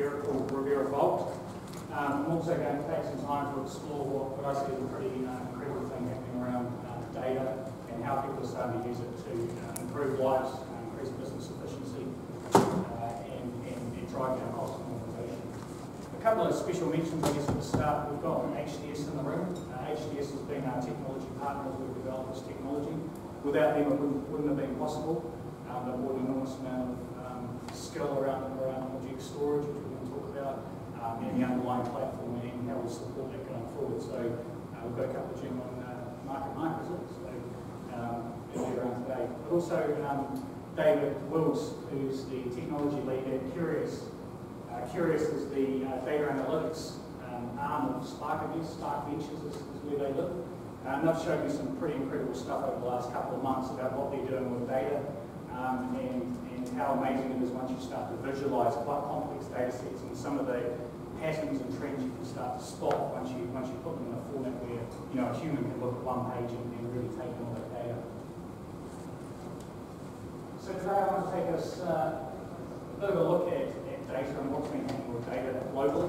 Called Revera Vault. Um, I'm also going to take some time to explore what, what I see as a pretty uh, incredible thing happening around uh, data and how people are starting to use it to uh, improve lives, uh, increase business efficiency, uh, and, and, and drive down cost of organisation. A couple of special mentions, I guess, at the start. We've got HDS in the room. Uh, HDS has been our technology partner as we've developed this technology. Without them, it wouldn't, have been possible. Um, they've brought an enormous amount of um, skill around, around object storage, which we're going to talk about um, the underlying platform and how we support that going forward. So uh, we've got a couple of gentlemen, uh, Mark and Mark, is it? So um, around today. But also um, David Wills, who's the technology lead at Qrious. Uh, Qrious is the uh, data analytics um, arm of Spark, I. Spark Ventures is, is where they live. Um, they've shown me some pretty incredible stuff over the last couple of months about what they're doing with data um, and, and how amazing it is once you start to visualize quite complex data sets and some of the patterns and trends you can start to spot once you once you put them in a format where you know a human can look at one page and, and really take in all that data. So today I want to take us uh, a bit of a look at, at data and what's been happening with data globally.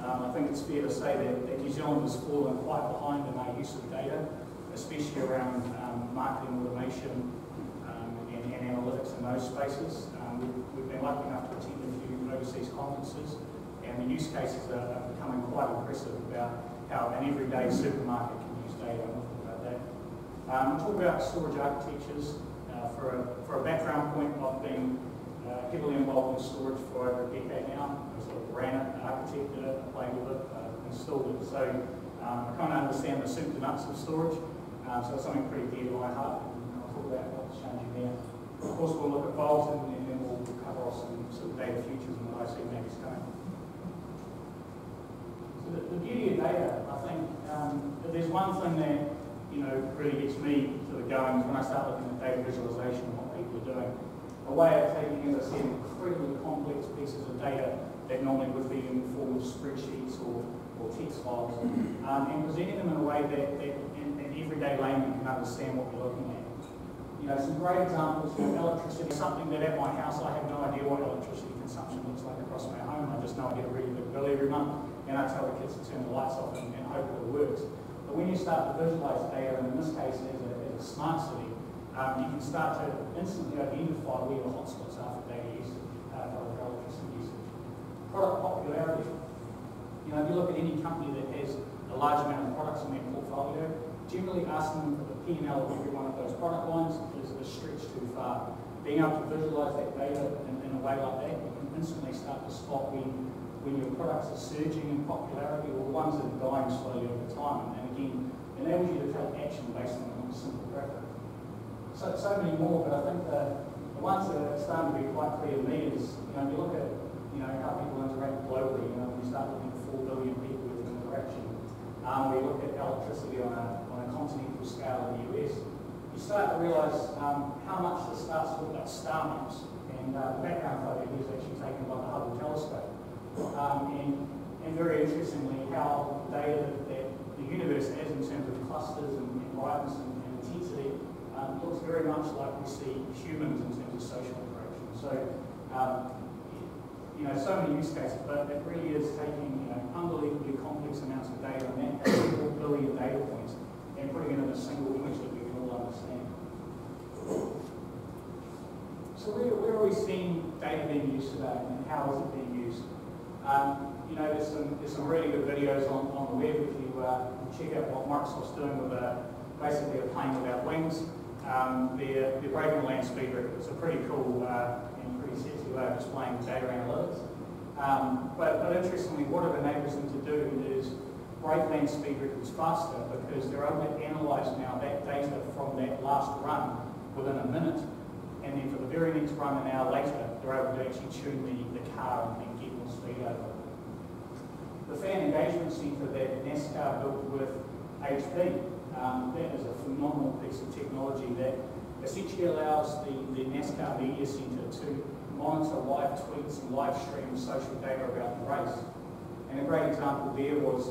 Um, I think it's fair to say that, that New Zealand has fallen quite behind in our use of data, especially around um, marketing automation um, and, and, analytics in those spaces. Um, we've, we've been lucky enough to attend a few overseas conferences and the use cases are, are becoming quite impressive about how an everyday supermarket can use data. I'll talk about that. Um, talk about storage architectures. Uh, for, a, for a background point, I've been uh, heavily involved in storage for over a decade now. I sort of ran it, architected it, played with it, uh, installed it. So um, I kind of understand the soup to nuts of storage. Um, so it's something pretty dear to my heart. And I'll talk about what's changing there. Of course, we'll look at files and, and then we'll cover off some of data futures and what I see next coming. The, the beauty of data, I think, um, there's one thing that you know, really gets me sort of going when I start looking at data visualization and what people are doing. A way of taking, as I said, incredibly complex pieces of data that normally would be in the form of spreadsheets or, or text files, um, and presenting them in a way that, that an, everyday layman can understand what we're looking at. You know, some great examples, know, electricity, something that at my house I have no idea what electricity consumption looks like across my home. I just know I get a really big bill every month, and I tell the kids to turn the lights off and, and hope that it works. But when you start to visualize data, and in this case as a, as a smart city, um, you can start to instantly identify where the hotspots are for data usage, uh, for electricity usage. Product popularity. You know, if you look at any company that has a large amount of products in their portfolio, generally asking them for the P&L of every one of those product lines is a stretch too far. Being able to visualize that data in, in a way like that, you can instantly start to spot when when your products are surging in popularity or the ones that are dying slowly over time. And again, enables you to take action based on a simple graphic. So, so many more, but I think the, the ones that are starting to be quite clear to me is, you know, you look at, you know, how people interact globally, you know, when you start looking at 4 billion people with interaction, um, we look at electricity on a, on a continental scale in the US, you start to realise um, how much this starts to look like star maps. And uh, the background photo here is actually taken by the Hubble telescope. Um, and, and very interestingly, how data that, the universe has in terms of clusters and, and brightness and, and intensity um, looks very much like we see humans in terms of social interaction. So, um, you know, so many use cases, but it really is taking, you know, unbelievably complex amounts of data and that four billion data points and putting it in a single image that we can all understand. So where, where are we seeing data being used today and how is it being used? Um, you know, there's some, there's some really good videos on, on the web if you uh, check out what Microsoft's doing with a, basically a plane without wings. Um, they're, they're breaking the land speed record. It's a pretty cool uh, and pretty sexy way of displaying data analytics. Um, but, but interestingly, what it enables them to do is break land speed records faster because they're able to analyse now that data from that last run within a minute. And then for the very next run an hour later, they're able to actually tune the, the car and speed over. The fan engagement centre that NASCAR built with HP, um, that is a phenomenal piece of technology that essentially allows the, the NASCAR Media Centre to monitor live tweets and live stream social data about the race. And a great example there was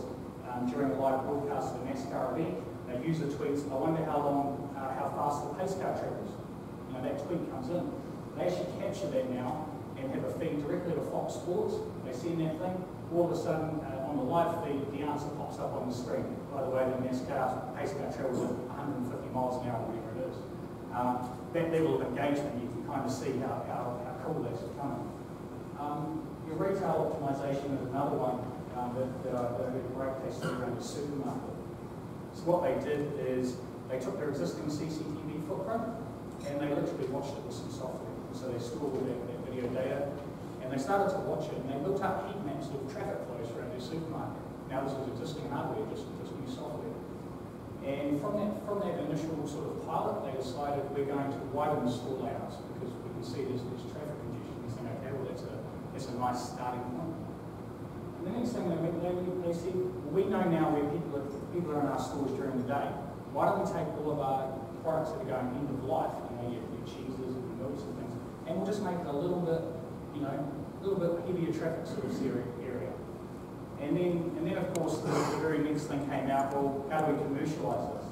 um, during a live broadcast of the NASCAR event, a user tweets, I wonder how long, uh, how fast the pace car travels. You know, that tweet comes in. They actually capture that now and have a feed directly to Fox Sports. They send that thing, all of a sudden uh, on the live feed, the answer pops up on the screen. By the way, the NASCAR pace car travels at 150 miles an hour, whatever it is. Um, that level of engagement, you can kind of see how, how, how cool that's becoming. Um, your retail optimization is another one um, that, that, I, that a great case study around the supermarket. So what they did is they took their existing CCTV footprint and they literally watched it with some software. So they stored that, data and they started to watch it and they built up heat maps of traffic flows around their supermarket. Now this is existing hardware, just, just new software. And from that, from that initial sort of pilot, they decided we're going to widen the store layouts because we can see there's, there's traffic congestion. They said, okay, well that's a, that's a nice starting point. And the next thing they, they, they said, well, we know now where people are, people are in our stores during the day. Why don't we take all of our products that are going end of life, you know, your, your cheeses and milks and things, and we'll just make it a little bit, you know, a little bit heavier traffic sort of area. And then, and then of course, the, the very next thing came out, well, how do we commercialise this?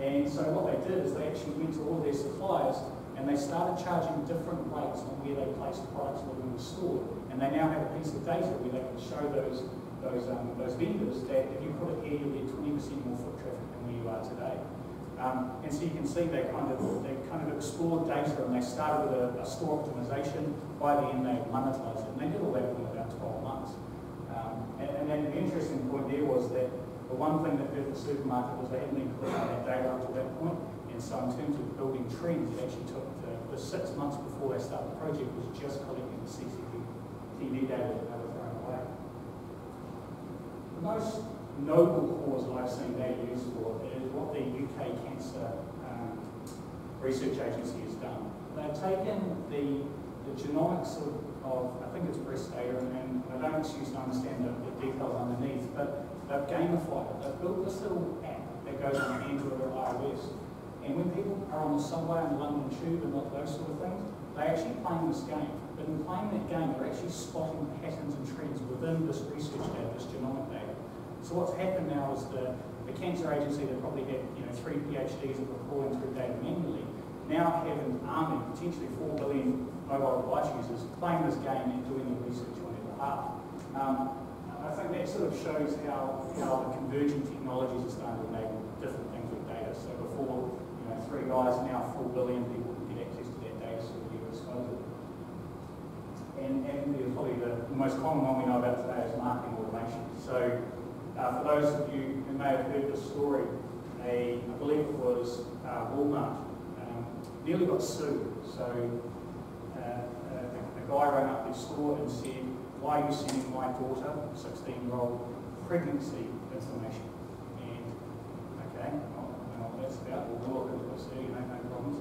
And so what they did is they actually went to all their suppliers and they started charging different rates on where they placed products within the store. And they now have a piece of data where they can show those those um, those vendors that if you put it here, you'll get 20% more foot traffic than where you are today. Um, and so you can see they kind of they kind of explored data and they started with a, a store optimization. By the end, they monetized it, and they did all that within about 12 months. Um, and, and then the interesting point there was that the one thing that hurt the supermarket was they hadn't been collecting that data up to that point. And so in terms of building trends, it actually took the, the six months before they started the project was just collecting the CCTV data that they were throwing away. The most noble cause I've seen that used for is what the UK Cancer um, Research Agency has done. They've taken the, the genomics of, of, I think it's breast data, and, I don't excuse to understand the, the details underneath, but they've gamified it. They've built this little app that goes on Android or iOS. And when people are on the subway and the London Tube and all those sort of things, they're actually playing this game. But in playing that game, they're actually spotting patterns and trends within this research data, this genomic data. So what's happened now is the, the cancer agency that probably had you know three PhDs that were calling through data manually now have an army, potentially four billion mobile device users playing this game and doing the research on their behalf. Um, I think that sort of shows how, how the converging technologies are starting to enable different things with data. So before, you know, three guys, now four billion people can get access to that data so your disposal. And, and probably the, the most common one we know about today is marketing automation. So uh, for those of you who may have heard the story, a, I believe it was uh, Walmart um, nearly got sued. So uh, a, a guy ran up his store and said, why are you sending my daughter, 16-year-old, pregnancy information? And, okay, well, know what that's about. We'll look into it, see, you know, no problems.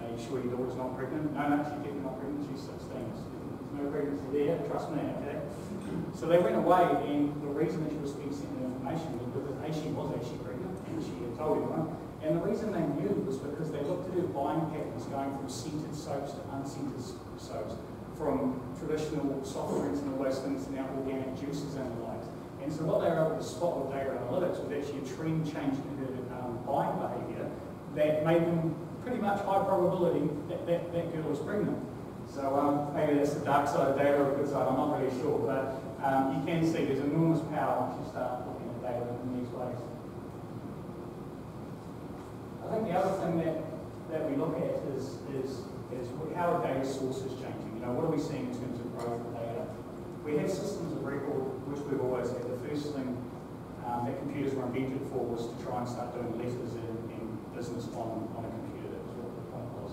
Are you sure your daughter's not pregnant? No, no, she's definitely not pregnant. She's 16. There's no pregnancy there, trust me, okay? So they went away, and the reason that she was being sent the information was because A, she was actually pregnant, and she had told everyone. And the reason they knew was because they looked at her buying patterns going from scented soaps to unscented soaps, from traditional soft drinks and all those things to now organic juices and the likes. And so what they were able to spot with data analytics was actually a trend change in her um, buying behaviour that made them pretty much high probability that that, that girl was pregnant. So um, maybe that's the dark side of data or the good side, I'm not really sure. But um, you can see there's enormous power once you start looking at data in these ways. I think the other thing that, that we look at is, is, is how are data sources changing? You know, what are we seeing in terms of growth of data? We have systems of record, which we've always had. The first thing um, that computers were invented for was to try and start doing letters in business on, on a computer. That was what the point was.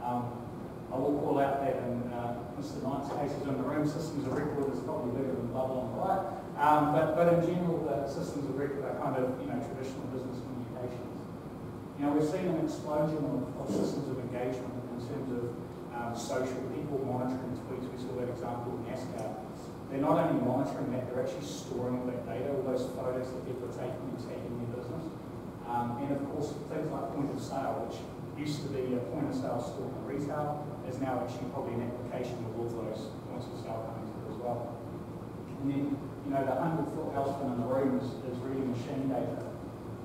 Um, I will call out that in uh, Mr. Knight's cases in the room, systems of record is probably bigger than bubble the right. Um, but, but in general, the systems of record are kind of, you know, traditional business communications. You know, we've seen an explosion of, of systems of engagement in terms of um, social people monitoring tweets. We saw that example in NASCAR. They're not only monitoring that, they're actually storing all that data, all those photos that people are taking and tagging their business. Um, and of course, things like point of sale, which used to be a point of sale store in retail, is now actually probably an application of all those points of sale through as well. And then, you know, the 100 foot elephant in the room is, is really machine data.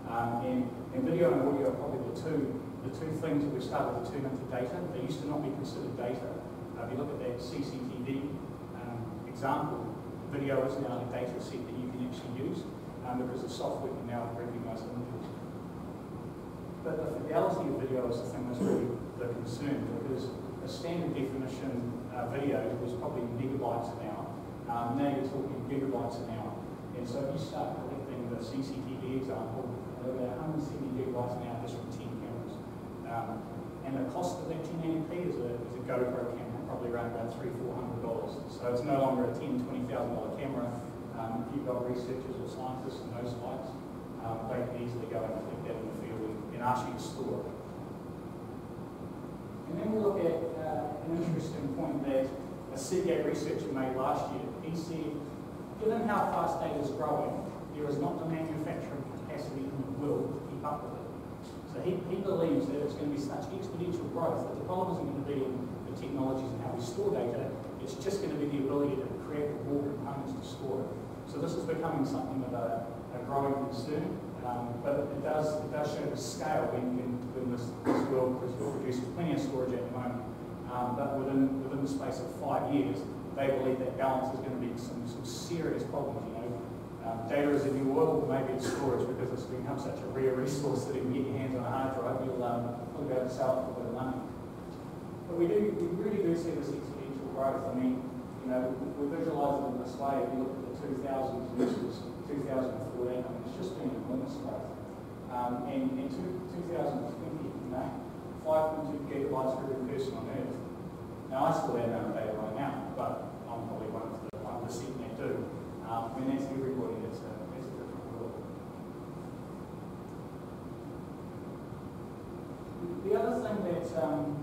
Um, and, and video and audio are probably the two, the two things that we've started to turn into data. They used to not be considered data. Uh, if you look at that CCTV um, example, video is now a data set that you can actually use um, because the software can now recognize images. But the fidelity of video is the thing that's really the concern because a standard definition uh, video was probably megabytes an hour. Um, now you're talking gigabytes an hour. And so if you start collecting the CCTV example, about 170 gigabytes an hour just from 10 cameras. Um, and the cost of that 1080p is a, is a GoPro camera, probably around about three, four hundred dollars. So it's no longer a ten, twenty thousand dollar camera. Um, if you've got researchers or scientists in those sites, um, they can easily go and to store. And then we look at uh, an interesting point that a Seagate researcher made last year. He said, given how fast data is growing, there is not the manufacturing capacity in the world to keep up with it. So he, he believes that it's going to be such exponential growth that the problem isn't going to be in the technologies and how we store data, it's just going to be the ability to create the raw components to store it. So this is becoming something of a, a growing concern, um, but it does, it does show the scale when, when, when this, this world produces plenty of storage at the moment. Um, but within, within the space of five years, they believe that balance is going to be some, some serious problems, you know, um, data is a new oil, maybe it's storage because it's become such a rare resource that if you get your hands on a hard drive, you'll, um, you'll go and sell it for a bit of money. But we do, we really do see this exponential growth. I mean, you know, we, we visualise it in this way. If you look at the 2000s versus 2014, I mean, it's just been enormous growth. Um, and in two, 2020, you know, 5.2 gigabytes for every person on Earth. Now, I still have no data right now, but I'm probably one of the 1% that do. Um, when that's everybody, that's a, it's a different world. The other thing that, um,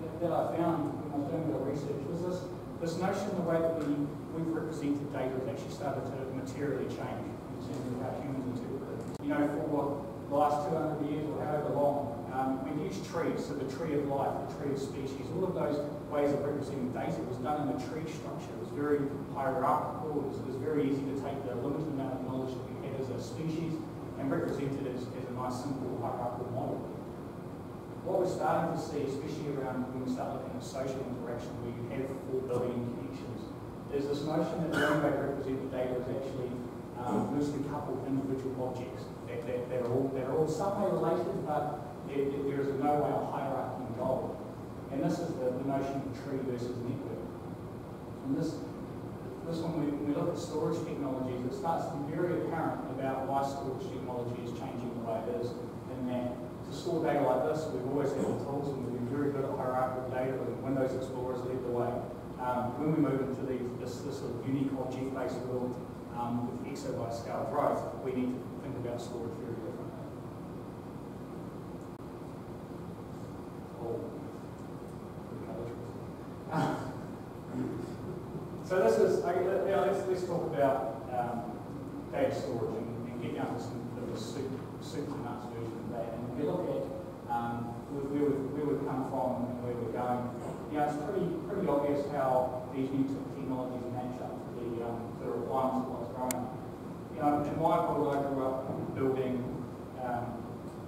that, that, I found when I was doing a of research was this, this notion the way that we, we've represented data has actually started to materially change in terms of how humans interpret it. You know, for the last 200 years or however long, um, we've used trees, so the tree of life, the tree of species, all of those ways of representing data was done in a tree structure. It was very hierarchical. It was, it was very easy to take the limited amount of knowledge that we had as a species and represent it as, as a nice, simple hierarchical model. What we're starting to see, especially around when we start looking at social interaction, where you have 4 billion connections, there's this notion that the only way to represent the data is actually um, loosely coupled individual objects that, that, that, are all, that are all some way related, but there, there is no way of hierarchy involved. And this is the, the notion of tree versus network. And this this one, when we look at storage technologies, it starts to be very apparent about why storage technology is changing the way it is. And that to store data like this, we've always had the tools and we've been very good at hierarchical data and Windows Explorers led the way. Um, when we move into these, this, this sort of unique object-based world um, with exabyte scale growth, we need to think about storage very differently. Oh. So this is, I, yeah, let's, let's talk about um, data storage and, and get down to some of the soup, to nuts version of that. And if you look at um, where, we, where we've come from and where we're going, you know, it's pretty, pretty obvious how these new technologies match up to the, um, the requirements of what's. You know, in my world, I grew up building um,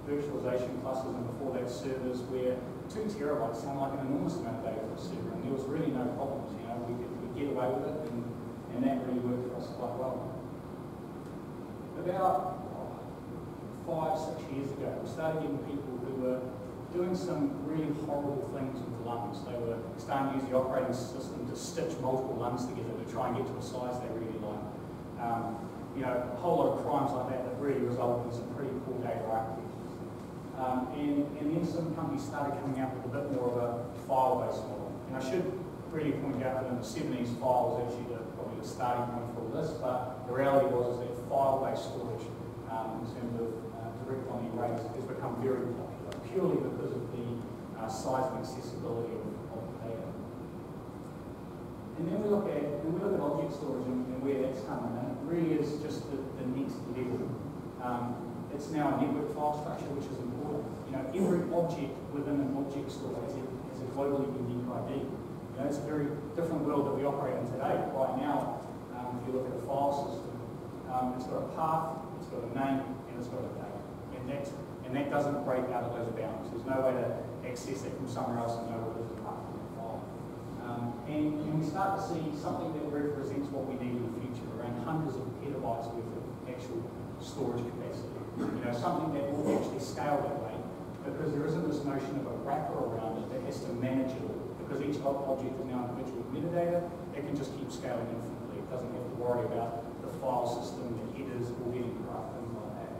virtualization clusters and before that servers where two terabytes sound like an enormous amount of data for a server and there was really no problems. You know, we could get away with it, and, and that really worked for us quite well. About five, six years ago, we started getting people who were doing some really horrible things with the LUNs. They were starting to use the operating system to stitch multiple LUNs together to try and get to a size they really like. Um, you know, a whole lot of crimes like that that really resulted in some pretty poor data architectures. Um, and, and then some companies started coming out with a bit more of a file-based model. And I should really point out that in the 70s, file was actually the, probably the starting point for this, but the reality was is that file-based storage um, in terms of uh, direct on the arrays has become very popular purely because of the uh, size and accessibility of, of the data. And then we look at we look at object storage and, and where that's coming, and it really is just the, the next level. Um, it's now a network file structure, which is important. You know, every object within an object store has a, has a globally unique ID. You know, it's a very different world that we operate in today. Right now, um, if you look at a file system, um, it's got a path, it's got a name, and it's got a date. And that, and that doesn't break out of those bounds. There's no way to access it from somewhere else and know what it is apart from the file. Um, and, and we start to see something that represents what we need in the future, around hundreds of petabytes worth of actual storage capacity. You know, something that will actually scale that way, because there isn't this notion of a wrapper around it that has to manage it all. Because each object is now individual metadata, it can just keep scaling infinitely. It doesn't have to worry about the file system, the headers, all getting corrupt, things like that.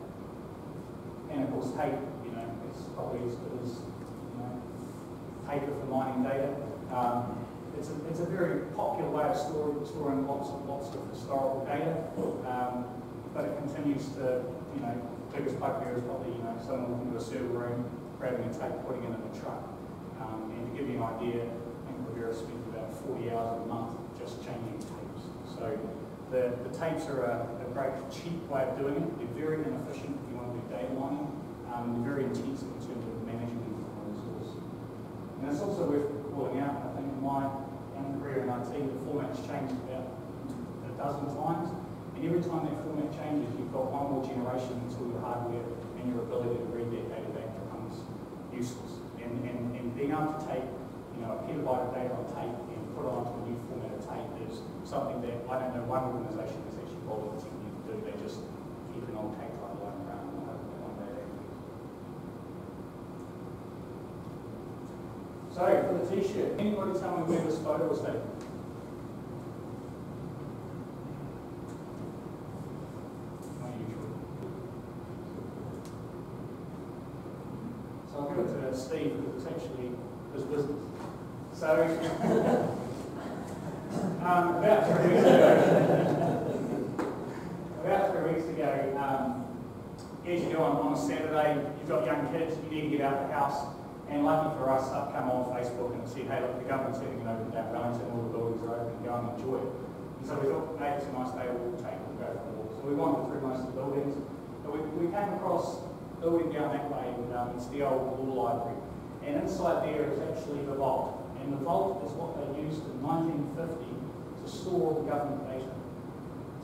And of tape, you know, it's probably as good as, you know, paper for mining data. Um, it's a, it's a very popular way of storing, storing lots and lots of historical data, um, but it continues to, you know, biggest bugbear is probably, you know, someone walking into a server room, grabbing a tape, putting it in a truck. Um, and to give you an idea, I think Revera spends about 40 hours a month just changing tapes. So the, the tapes are a, a great cheap way of doing it. They're very inefficient if you want to do data mining. Um, they're very intensive in terms of managing a resource. And it's also worth calling out, I think in my young career in IT, the format's changed about a dozen times. And every time that format changes, you've got one more generation until your hardware and your ability to read that data back becomes useless. And, and, and being able to take you know, a petabyte of data on tape and put it onto a new format of tape is something that I don't know one organisation has actually bothered to They just around and hope that one day they can use it. So for the t-shirt, anybody tell me where this photo was taken? So I'll to Steve because his business. So, um, about three weeks ago, about three weeks ago, um, as you do on, a Saturday, you've got young kids, you need to get out of the house. And lucky for us, I've come on Facebook and said, hey, look, the government's having an open day Wellington, all the buildings are open, go and enjoy it. And so we thought, hey, it's a nice day, we'll take we'll go for a walk. So we wandered through most of the buildings. But we, we came across building down that way, and um, it's the old law library. And inside there is actually the vault. And the vault is what they used in 1950 to store the government data.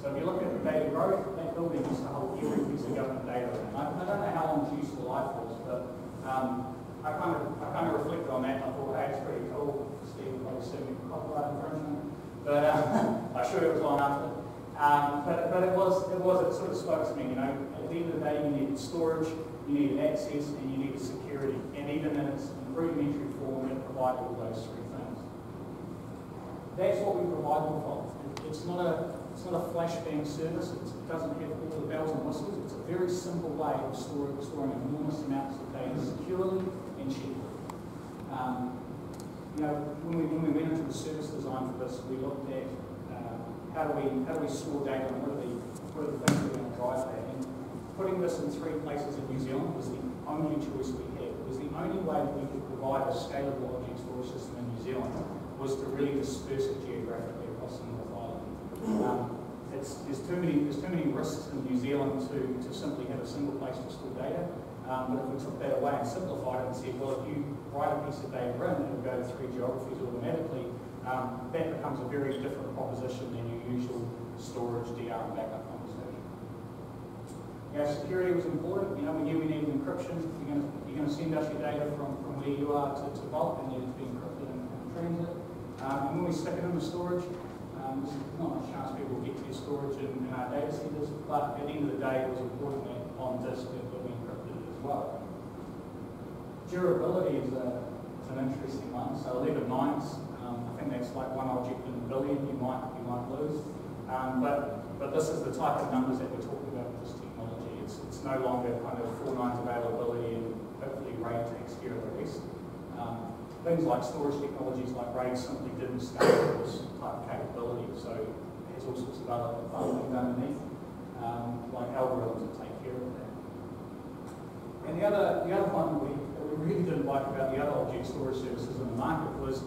So if you look at the data growth, that building used to hold every piece of government data in. I, I don't know how long its useful life was, but um, I kind of I kind of reflected on that and I thought, hey, it's pretty cool. Steve probably sue me for copyright infringement, but um, I'm sure it was long after. Um, but, but it was it was it sort of spoke to me. You know, at the end of the day, you needed storage, you needed access, and you needed security. And even in its rudimentary form, it provided all those three things. That's what we provide with Vault. It's not a it's not a flashbang service. It doesn't have all the bells and whistles. It's a very simple way of storing, storing enormous amounts of data securely and cheaply. Um, you know, when we, when we went into the service design for this, we looked at uh, how do we how do we store data and what are the what are the things we're going to drive that. And putting this in three places in New Zealand was the only choice we had. It was the only way that we could provide a scalable object storage system in New Zealand was to really disperse it geographically across the North Island. Um, it's, there's too many there's too many risks in New Zealand to, to simply have a single place to store data. Um, but if we took that away and simplified it and said, well, if you write a piece of data in, it'll go to three geographies automatically, um, that becomes a very different proposition than your usual storage, DR, and backup conversation. Yeah, security was important. You know, we knew we needed encryption. You're going to, you're to send us your data from, from where you are to, to Vault, and needs to be encrypted and transit. Um, and when we stick it in the storage, not much chance people get to your storage in, in our data centers, but at the end of the day, it was important that on disk that we encrypted it as well. Durability is, a, is an interesting one. So 11 nines, um, I think that's like one object in a billion you might you might lose. Um, but but this is the type of numbers that we're talking about with this technology. It's it's no longer kind of four nines availability and hopefully RAID takes care of the rest. Um, things like storage technologies like RAID simply didn't scale with this type of capability. So there's all sorts of other things underneath, um, like algorithms that take care of that. And the other the other one we we really didn't like about the other object storage services in the market was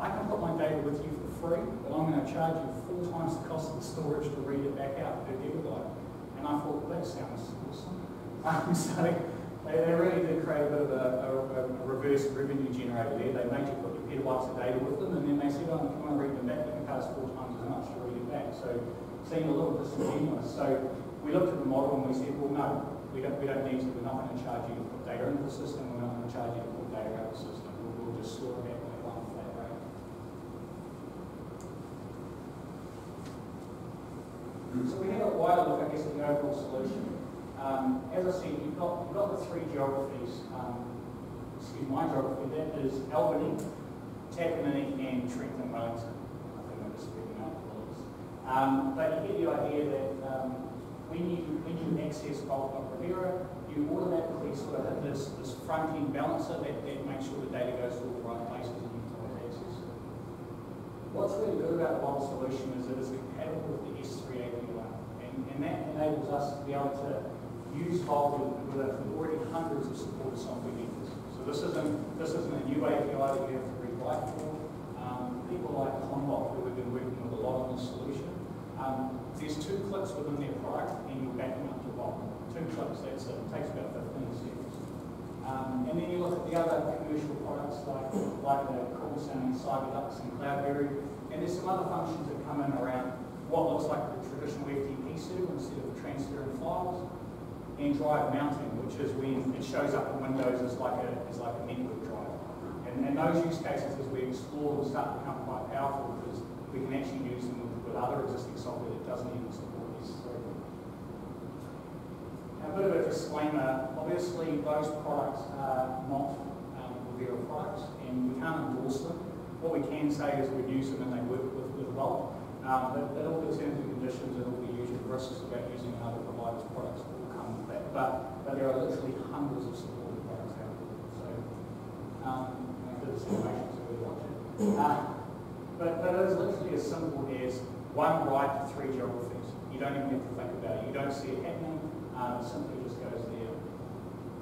I can put my data with you for free, but I'm going to charge you four times the cost of the storage to read it back out per gigabyte. And I thought, well, that sounds awesome. Um, so they, they really did create a bit of a, a, a reverse revenue generator there. They made you put your petabytes of data with them, and then they said, oh, if you want to read them back, you can pay us four times as much to read it back. So it seemed a little disingenuous. So we looked at the model and we said, well, no, we don't, we don't need to. We're not going to charge you to put data into the system. We're not going to charge you to put data out of the system. We'll, we'll just store it back. one flat rate. So we had a wider look, I guess, at the overall solution. Um, as I said, you've got, you've got the three geographies. Um, excuse my geography, that is Albany, Takanini, and Trentham Wellington. I think I'm just out of um, But you get the idea that um, when you when you access Vault of Revera, you automatically sort of have this, this front-end balancer that, that makes sure the data goes to all the right places and you can always access. What's really good about the Vault solution is it is compatible with the S3 API, and, and that enables us to be able to use Vault with, with already hundreds of supported software vendors. So this isn't, this isn't a new API that you have to rewrite for. Um, people like Commvault, who we've been working with a lot on this solution, um, there's two clicks within their product and you're backing up to Vault. Two clicks, that's it. It takes about 15 seconds. Um, and then you look at the other commercial products like, like the cool sounding Cyberduck and Cloudberry, and there's some other functions that come in around what looks like the traditional FTP server instead of transferring files drive mounting, which is when it shows up in Windows as like a, as like a network drive. And, and those use cases, as we explore, will start to become quite powerful because we can actually use them with, with other existing software that doesn't even support these a bit of a disclaimer, obviously those products are not um, products and we can't endorse them. What we can say is we use them and they work with, with Vault. Um, but, but all the terms and conditions and all the usual risks about using another provider's products but, but there are literally hundreds of supported products out there. So, um, for the simulations that we're watching. Uh, but, but it is literally as simple as one write to three geographies. You don't even have to think about it. You don't see it happening. Um, it simply just goes there.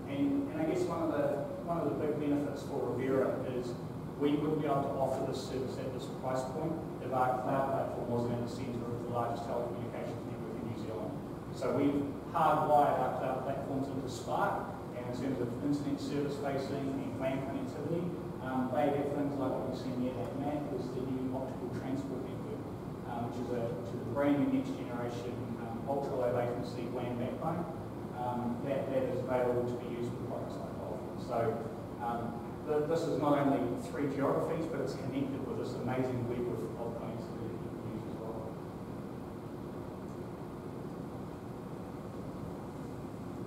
And, and I guess one of the one of the big benefits for Revera is we wouldn't be able to offer this service at this price point if our cloud platform wasn't at the centre of the largest telecommunications network in New Zealand. So we hardwired our cloud platforms into Spark, and in terms of internet service facing and WAN connectivity, um, they have things like what we've seen here at MAC is the new optical transport network, um, which, is a, a brand new next generation um, ultra low latency WAN backbone um, that, that is available to be used with products like Dolphin. So um, this is not only three geographies, but it's connected with this amazing web of, of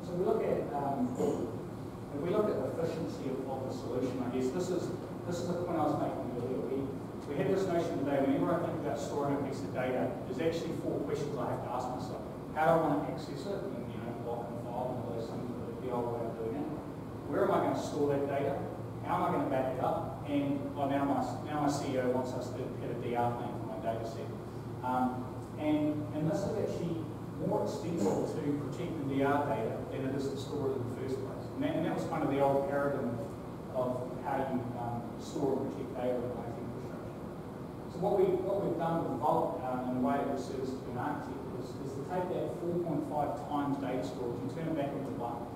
So we look at um, if we look at the efficiency of, of, the solution, I guess this is this is the point I was making earlier. We we have this notion today. Whenever I think about storing a piece of data, there's actually four questions I have to ask myself. How do I want to access it? And you know, block and file and all those things, the, the old way of doing it. Where am I going to store that data? How am I going to back it up? And well, now my now my CEO wants us to get a DR plan for my data set. Um, and and this is actually more expensive to protect the DR data than it is to store it in the first place. And that, and that was kind of the old paradigm of how you um, store and protect data in IT infrastructure. So what, we, what we've done with Vault um, in the way it serves to an architect is, is to take that 4.5 times data storage and turn it back into one.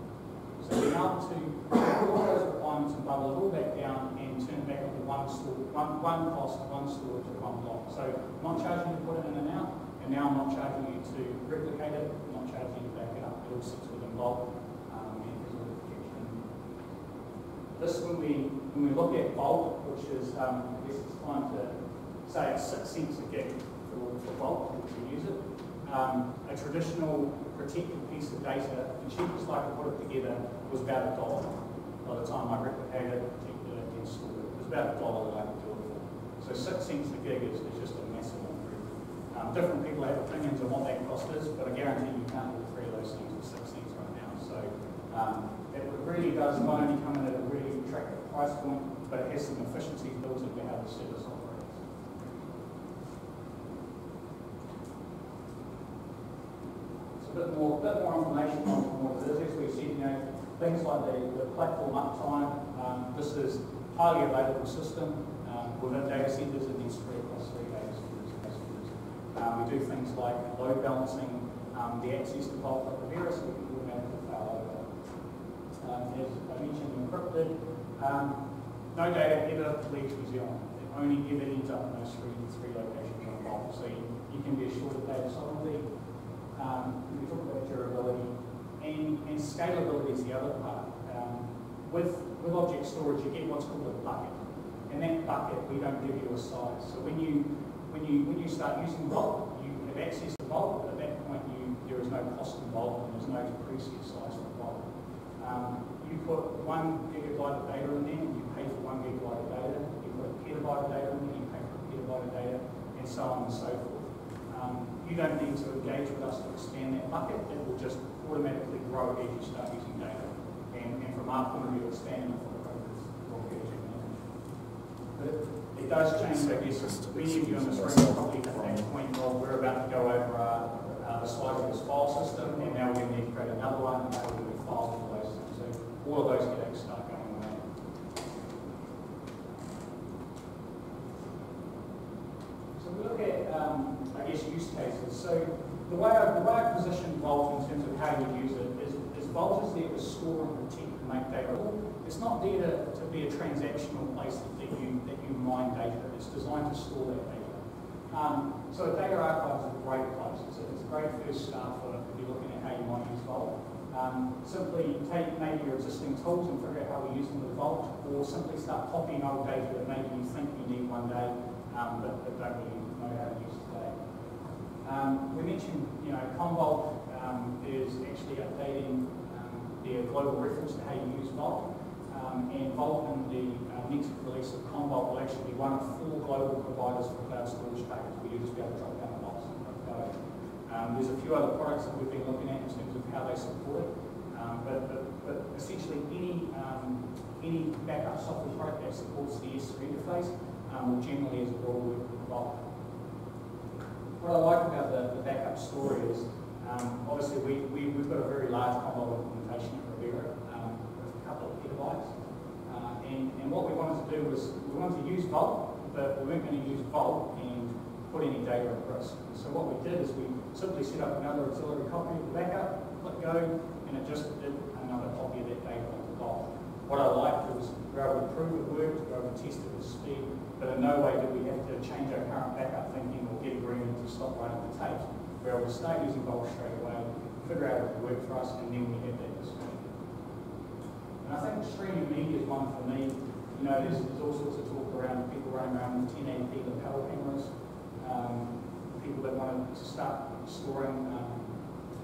So being able to take all those requirements and bubble it all back down and turn it back into one, store, one, one cost, one storage, one block. So not charging to put it in and out, and now I'm not charging you to replicate it, I'm not charging you to back it up. It all sits within Vault um, and all protection. This, when we, when we look at Vault, which is, um, I guess it's time to say it's six cents a gig for, for Vault, which we use it. Um, a traditional protected piece of data, the cheapest I could put it together was about a dollar. By the time I replicated it, protected it, and stored it, it was about a dollar that I could do it for. So six cents a gig is, is just a massive um, different people have opinions on what that cost is, but I guarantee you can't do three of those things for six cents right now. So um, it really does not only come in at a really attractive price point, but it has some efficiencies built into how the service operates. So a bit more, bit more information on what it is. As we said, you know, things like the, the platform uptime. Um, this is highly available system um, within data centers and then spread across three data um, we do things like load balancing um, the access to Vault at Revera so we can automatically fail over. Um, as I mentioned, encrypted. Um, no data ever leaves New Zealand. It only ever ends up in those three, three locations on Vault. So you, you can be assured of data sovereignty. Um, we talk about durability. And, and scalability is the other part. Um, with, with object storage, you get what's called a bucket. And that bucket, we don't give you a size. So when you when you when you start using Vault, you have access to Vault, but at that point, there is no cost involved, and there's no preset size for Vault. Um, you put one gigabyte of data in there, and you pay for one gigabyte of data. You put a petabyte of data in there, you pay for a petabyte of data, and so on and so forth. Um, you don't need to engage with us to expand that bucket. It will just automatically grow as you start using data. And, and from our point of view, expanding the footprint is what we're doing. But it, does change, I guess, many of you on this room probably at that point, well, we're about to go over uh, uh, the size of this file system, and now to need to create another one, and we're going to files for those. So all of those get start going away. So we look at, um, I guess, use cases. So the way I, the way I position Vault in terms of how you use it is, is Vault is there to store and protect and make data. It's not there to, to be a transactional place that, that you that you mine data. It's designed to store that data. Um, so a data archive is a great place. It's a, it's a great first start for if you're looking at how you might use Vault. Um, simply take maybe your existing tools and figure out how we use them with Vault, or simply start copying old data that maybe you think you need one day, um, but, but don't really know how to use today. Um, we mentioned, you know, Commvault um, is actually updating um, their global reference to how you use Vault. Um, and Vault in the uh, next release of Commvault will actually be one of four global providers for cloud storage packets where you just be able to drop down the box and go. Um, there's a few other products that we've been looking at in terms of how they support it. Um, but, but, but essentially any, um, any backup software product that supports the S3 interface um, will generally as a rule work with Vault. What I like about the, the backup story is um, obviously we, we, we've got a very large Commvault implementation at Revera um, with a couple of petabytes. Uh, and, and what we wanted to do was we wanted to use Vault, but we weren't going to use Vault and put any data at risk. So what we did is we simply set up another auxiliary copy of the backup, click go, and it just did another copy of that data onto Vault. What I liked was we were able to prove it worked, we were able to test it with speed, but in no way did we have to change our current backup thinking or get agreement to stop running the tapes. We were able to start using Vault straight away, figure out it worked for us, and then we had that discussion. I think streaming media is one for me. You know, there's, there's all sorts of talk around people running around with 1080p lapel cameras, um, people that want to start storing um,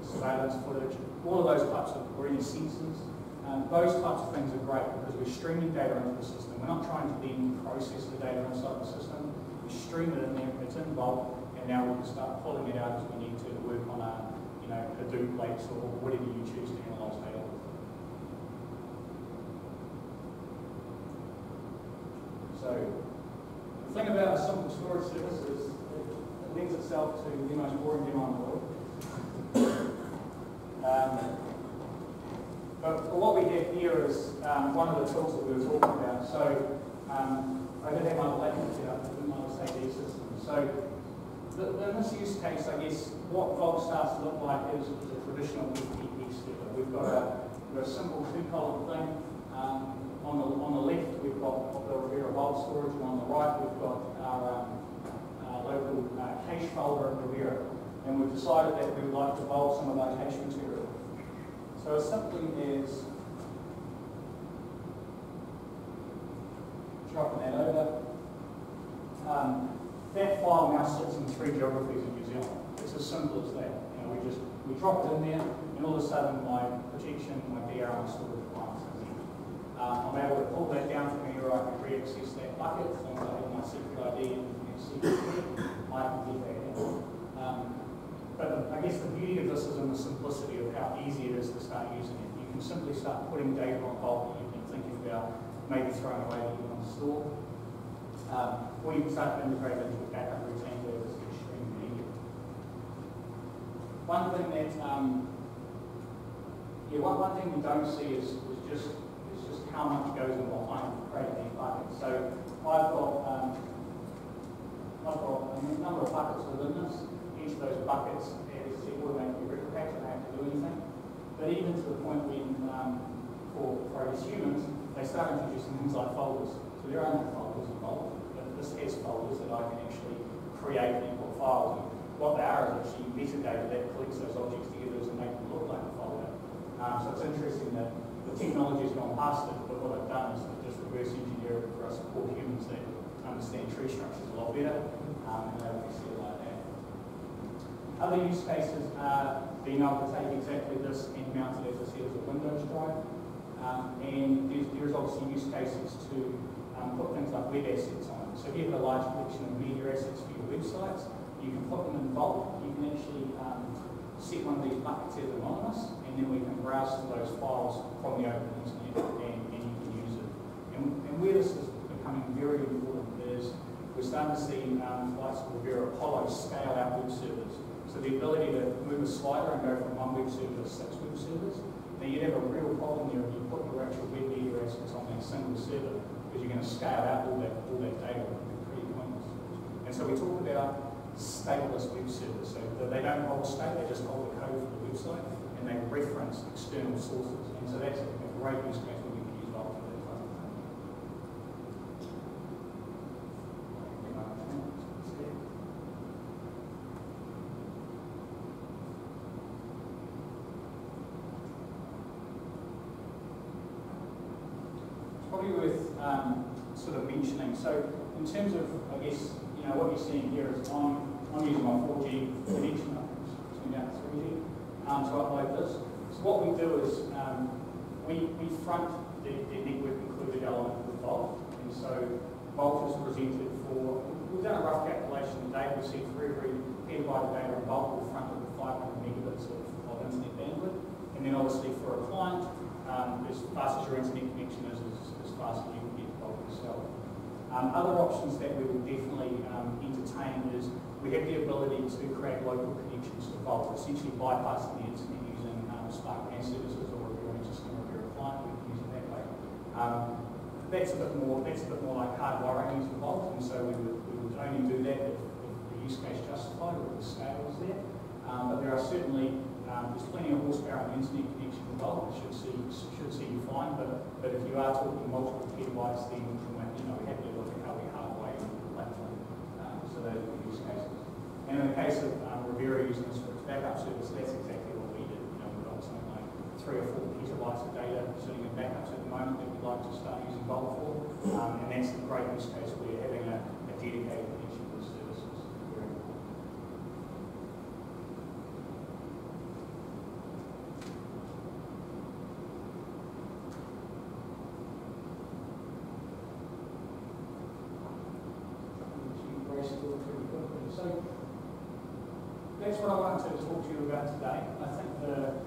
surveillance footage, all of those types of, or any sensors. Um, those types of things are great because we're streaming data into the system. We're not trying to then process the data inside the system. We stream it in there, it's in Vault, and now we can start pulling it out as we need to to work on a, you know, Hadoop lakes or whatever you choose to analyze data. So the thing about a simple storage service is it lends itself to the most boring demo in the world. Um, but what we have here is um, one of the tools that we were talking about. So um, I did have my latent set up with my SAD system. So the, in this use case, I guess, what Vault starts to look like is, a traditional FTP server. We've got a, a simple two-column thing. Um, on the, on the left, we've got the Revera Vault storage, and on the right, we've got our, um, local uh, cache folder at Revera. And we've decided that we would like to vault some of our cache material. So as simply as dropping that over, um, that file now sits in three geographies in New Zealand. It's as simple as that. You know, we just we drop it in there, and all of a sudden my protection, my DR, and storage requirements Uh, I'm able to pull that down from here. I can re-access that bucket. As long as I have my secret ID and, secret I can get that in. Um, but I guess the beauty of this is in the simplicity of how easy it is to start using it. You can simply start putting data on Vault that you've been thinking about maybe throwing away that you want to store. Um, or you can start to integrate into a backup routine where it's extremely media. One thing that, um, yeah, one, one thing we don't see is is just how much goes in behind creating these buckets. So I've got um, I've got a number of buckets within this. Each of those buckets is automatically replicated. I don't have to do anything. But even to the point when, um, for, for us humans, they start introducing things like folders. So there are no folders involved, but this has folders that I can actually create and import files. And what they are is actually metadata that collects those objects together and make them look like a folder. Um, so it's interesting that the technology has gone past it, but what I've done is I've just reverse engineer it for us poor humans that understand tree structures a lot better, um, and they it like that. Other use cases are being able to take exactly this and mount it, as I said, as a Windows drive. Um, and there's, there's obviously use cases to um, put things like web assets on. So if you have a large collection of media assets for your websites, you can put them in bulk. You can actually set one of these buckets as anonymous, and then we can browse through those files from the open internet and, and you can use it. And, and where this is becoming very important is we're starting to see um, flights called Vera Apollo scale out web servers. So the ability to move a slider and go from one web server to six web servers. Now you'd have a real problem there if you put your actual web media assets on that single server because you're going to scale out all that, all that data. Pretty pointless. And so we talk about stateless web servers. So they don't hold state, they just hold the code for the website and they reference external sources. And so that's a great use case where we can use Vault for that type of thing. probably worth um, sort of mentioning. So in terms of, I guess, you know, what you're seeing here is I'm, I'm using my 4G connection, I think it's tuned out 3G, um, to upload this. So what we do is um, we, we front the, the network included element with Vault. And so Vault is presented for, we've done a rough calculation today, we see for every petabyte of data in Vault, we're fronted with 500 megabits of, of internet bandwidth. And then obviously for a client, um, as fast as your internet connection is, is as fast as you can get Vault yourself. Um, other options that we will definitely um, entertain is we have the ability to create local connections to Vault, essentially bypassing the internet using um, Spark NAS services or if you're interested in a client, we can use it that way. Um, that's a bit more that's a bit more like hardwiring into Vault, and so we would, we would only do that if, if the use case justified or the scale is there. Um, but there are certainly um, there's plenty of horsepower the internet connection Vault. It should see should see you fine, but but if you are talking multiple petabytes, then you know we have look at how we hardwire the platform. Um, so those are the use cases. And in the case of um, Revera using this for its backup service, that's exactly what we did. You know, we've got something like three or four petabytes of data sitting in backups at the moment that we'd like to start using Vault for. Um, and that's the great use case where having a, a dedicated connection to the service is very important. So that's what I wanted to talk to you about today. I think the,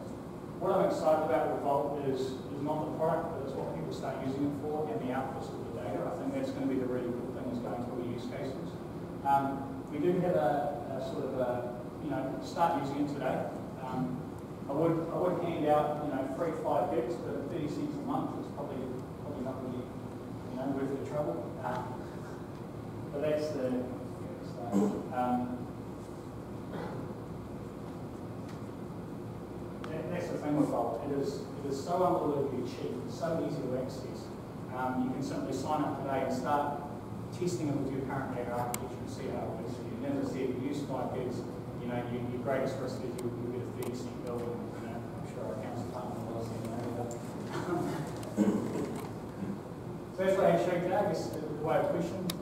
what I'm excited about with Vault is, is not the product, but it's what people start using it for and the outputs of the data. I think that's going to be the really cool thing is going through the use cases. Um, we do have a, a sort of a, you know, start using it today. Um, I would I would hand out, you know, free five gigs, but 30 cents a month is probably probably not really, you know, worth the trouble. Um, but that's the um, that, that's the with It is, it is so unbelievably cheap, it's so easy to access. Um, you can simply sign up today and start testing it with your current data architecture and see how it works for you. And as I said, use 5 gigs, you know, your, your greatest risk is you, you get a 30 cent bill, and, you know, I'm sure our accounts department will see that. so that's what I had show you today, I guess, the way of question.